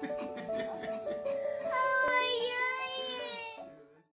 Thank you.